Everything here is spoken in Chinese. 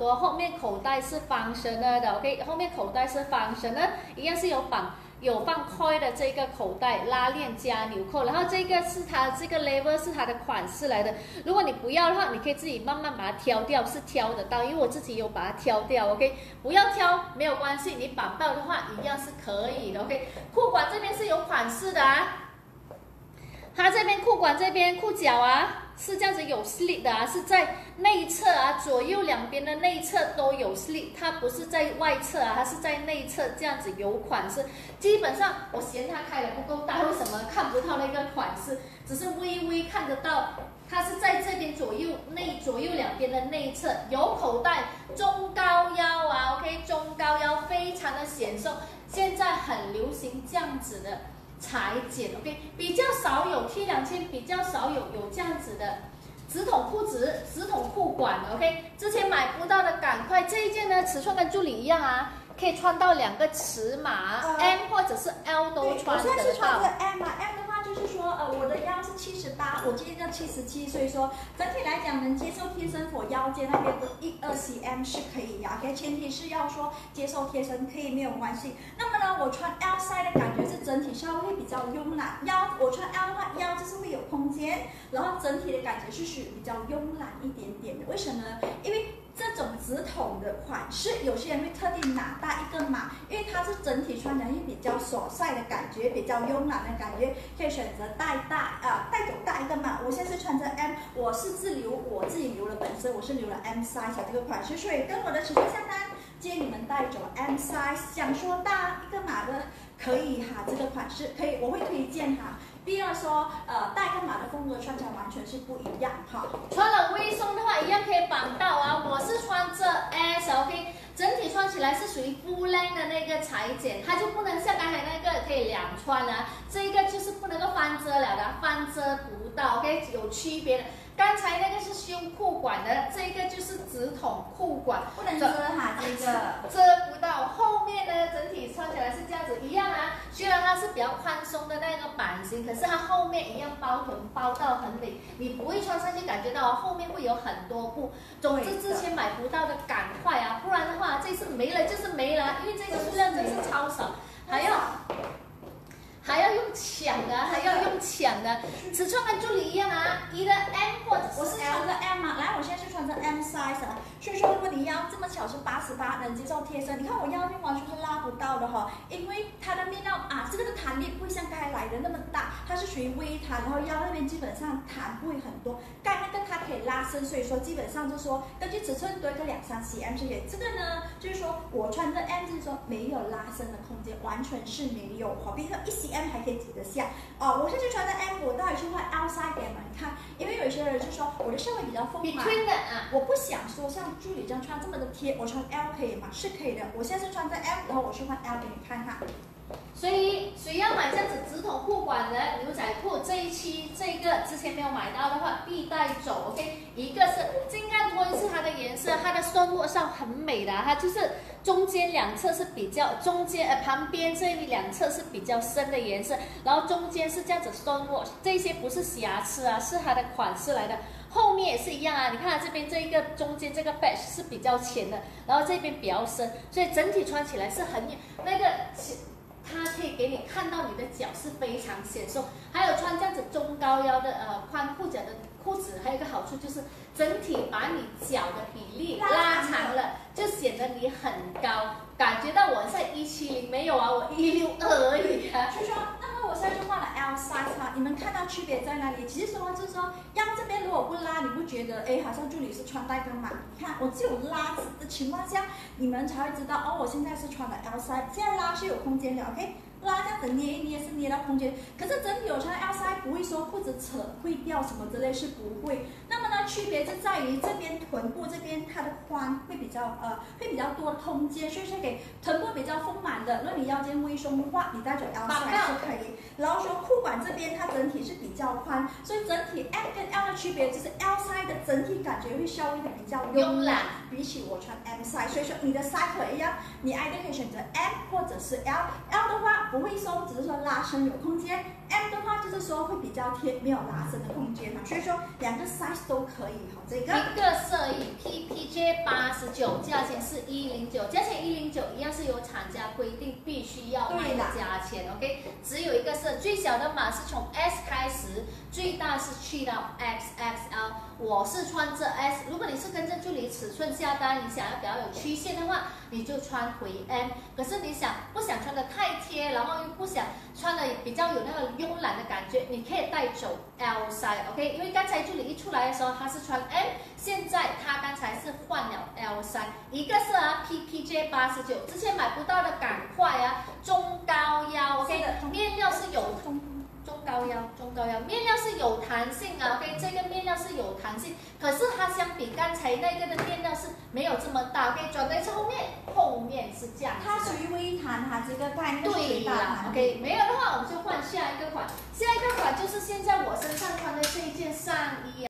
朵，后面口袋是方身的，OK，后面口袋是方身的，一样是有绑。有放开的这个口袋拉链加纽扣，然后这个是它这个 level 是它的款式来的。如果你不要的话，你可以自己慢慢把它挑掉，是挑得到，因为我自己有把它挑掉。OK，不要挑没有关系，你绑到的话一样是可以的。OK，裤管这边是有款式的啊。它这边裤管这边裤脚啊是这样子有 slit 的啊，是在内侧啊，左右两边的内侧都有 slit，它不是在外侧啊，它是在内侧这样子有款式。基本上我嫌它开的不够大，为什么看不到那个款式？只是微微看得到，它是在这边左右内左右两边的内侧有口袋，中高腰啊，OK，中高腰非常的显瘦，现在很流行这样子的。裁剪，OK，比较少有 T 两千，比较少有有这样子的直筒裤子、直筒裤管，OK，之前买不到的赶快，这一件呢尺寸跟助理一样啊，可以穿到两个尺码，M 或者是 L 都穿得到。我现在是穿个 M 啊，M 的话就是说，呃，我的腰是七十八，我今天七十七，所以说整体来讲能接受贴身，我腰间那边的一二 cm 是可以呀，OK，前提是要说接受贴身可以没有关系。那么呢，我穿 L size 的感觉是整体稍微会比较慵懒，腰我穿 L 的话腰就是会有空间，然后整体的感觉是属于比较慵懒一点点的。为什么呢？因为直筒的款式，有些人会特地拿大一个码，因为它是整体穿起来会比较爽帅的感觉，比较慵懒的感觉，可以选择带大啊，带走大一个码。我现在是穿着 M，我是自留，我自己留了本身，我是留了 M size 这个款式，所以跟我的尺寸相当。建议你们带走 M size，想说大一个码的可以哈，这个款式可以，我会推荐哈。第二说，呃，带个码的风格穿起来完全是不一样哈。穿了微松的话，一样可以绑到啊。我是穿这 S，OK，整体穿起来是属于 full length 的那个裁剪，它就不能像刚才那个可以两穿啊。这一个就是不能够翻遮了的，翻遮不到，OK，有区别的。刚才那个是胸裤管的，这个就是直筒裤管，不能遮哈，这个遮不到。后面呢，整体穿起来是这样子一样啊。虽然它是比较宽松的那个版型，可是它后面一样包臀包到很里，你不会穿上去感觉到后面会有很多布。总之之前买不到的赶快啊，不然的话这次没了就是没了，因为这个数量真是超少，还要。还要用抢的，还要的，尺寸跟助理一样啊，一个 M 或者。我是穿着 M 啊，来，我现在是穿着 M size 啊。所以说，如果你腰这么巧是八十八，能接受贴身。你看我腰面完全是拉不到的哈，因为它的面料啊，这个的弹力不会像该来的那么大，它是属于微弹，然后腰那边基本上弹不会很多。该那个它可以拉伸，所以说基本上就说根据尺寸多一个两三 cm 这些。这个呢，就是说我穿这 M 就是说没有拉伸的空间，完全是没有哈，比如说一 cm。还可以挤得下哦，我现在穿的 M，我到底去换 L size？你看，因为有些人就说我的身围比较丰满，啊我不想说像助理这样穿这么的贴，我穿 L 可以吗？是可以的，我现在是穿在 M，然后我去换 L 给你看哈。所以谁要买这样子裤管的牛仔裤，这一期这个之前没有买到的话，必带走。OK，一个是金刚托，是它的颜色，它的松落上很美的，它就是中间两侧是比较中间呃旁边这两侧是比较深的颜色，然后中间是这样子双落，这些不是瑕疵啊，是它的款式来的。后面也是一样啊，你看这边这一个中间这个 badge 是比较浅的，然后这边比较深，所以整体穿起来是很那个。它可以给你看到你的脚是非常显瘦，还有穿这样子中高腰的呃宽裤脚的裤子，还有一个好处就是整体把你脚的比例拉长了，就显得你很高，感觉到我在一七零没有啊，我一六区别在哪里？其实说就是说腰这边如果不拉，你不觉得哎好像助理是穿带跟嘛？你看我只有拉的情况下，你们才会知道哦，我现在是穿的 L size，现在拉是有空间的，OK。拉这样子捏一捏是捏到空间，可是整体我穿 L size 不会说裤子扯会掉什么之类是不会。那么呢，区别就在于这边臀部这边它的宽会比较呃会比较多空间，所以是给臀部比较丰满的。如果你腰间微松的话，你带着 L size 是可以。然后说裤管这边它较宽，所以整体 M 跟 L 的区别就是 L size 的整体感觉会稍微的比较慵懒。比起我穿 M size，所以说你的 size 和一样，你 either 可以选择 M 或者是 L，L 的话不会松，只是说拉伸有空间，M 的话就是说会比较贴，没有拉伸的空间嘛，所以说两个 size 都可以哈，这个。一个色衣 PPJ 八十九，价钱是一零九，价钱一零九一样是由厂家规定必须要卖的价钱，OK，只有一个色，最小的码是从 S 开始，最大是去到 XXL，我是穿着 S，如果你是跟着助理尺寸下单，你想要比较有曲线的话，你就穿回 M，可是你想不想穿的太贴，然后又不想穿的比较有那个慵懒的感觉，你可以带走 L 三，OK？因为刚才助理一出来的时候他是穿 M，现在他刚才是换了 L 三一个是啊 PPJ 八十九，之前买不到的赶快啊，中高腰，OK，面料是有。中高腰，中高腰，面料是有弹性啊，OK，这个面料是有弹性，可是它相比刚才那个的面料是没有这么大可以转在后面，后面是这样它属于微弹，它这个概念对呀，OK，没有的话我们就换下一个款，下一个款就是现在我身上穿的这一件上衣。